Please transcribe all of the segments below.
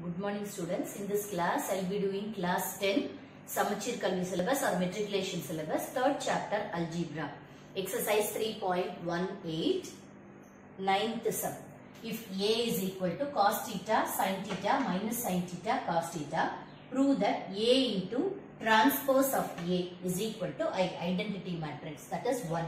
Good morning students. In this class, I will be doing class 10 Samacheer Kalvi syllabus or matriculation syllabus, third chapter algebra. Exercise 3.18, ninth sum. If A is equal to cos theta, sin theta minus sin theta cos theta, prove that A into transpose of A is equal to I identity matrix that is 1.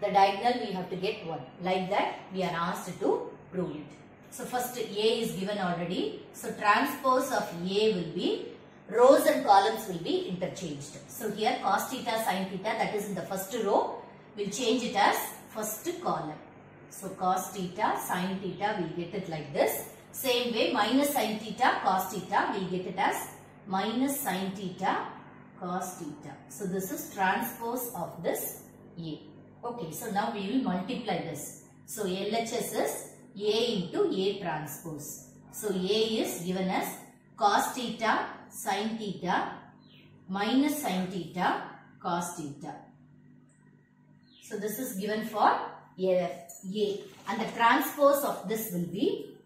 The diagonal we have to get 1. Like that we are asked to prove it. So first A is given already. So transpose of A will be rows and columns will be interchanged. So here cos theta sin theta that is in the first row will change it as first column. So cos theta sin theta we get it like this. Same way minus sin theta cos theta we get it as minus sin theta cos theta. So this is transpose of this A. Okay, so now we will multiply this. So LHS is A into A transpose. So A is given as cos theta sin theta minus sin theta cos theta. So this is given for A, A and the transpose of this will be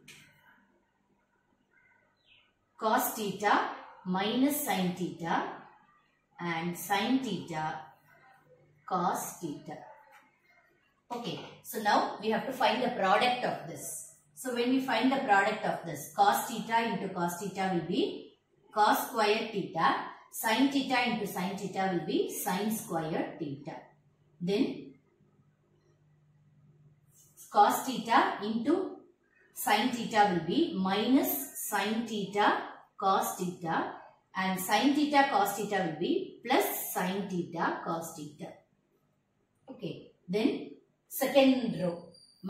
cos theta minus sin theta and sin theta cos theta. Okay, so now we have to find the product of this. So when we find the product of this, cos theta into cos theta will be cos square theta, sin theta into sin theta will be sin square theta. Then cos theta into sin theta will be minus sin theta cos theta and sin theta cos theta will be plus sin theta cos theta. Okay, then second row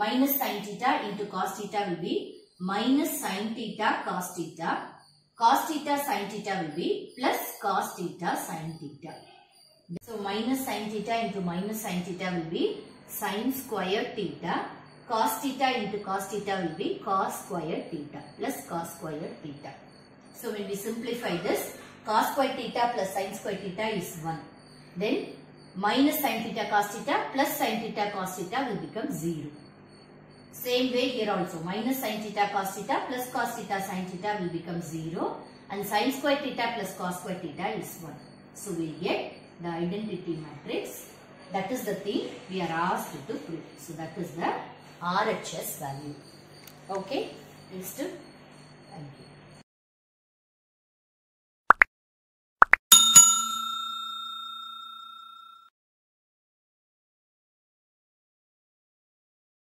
minus sin theta into cos theta will be minus sin theta cos theta cos theta sin theta will be plus cos theta sin theta. So minus sin theta into minus sin theta will be sin square theta cos theta into cos theta will be cos square theta plus cos square theta. So when we simplify this cos square theta plus sin square theta is 1. Then minus sin theta cos theta plus sin theta cos theta will become 0. Same way here also minus sin theta cos theta plus cos theta sin theta will become 0 and sin square theta plus cos square theta is 1. So we get the identity matrix that is the thing we are asked to prove. So that is the RHS value. Okay, next.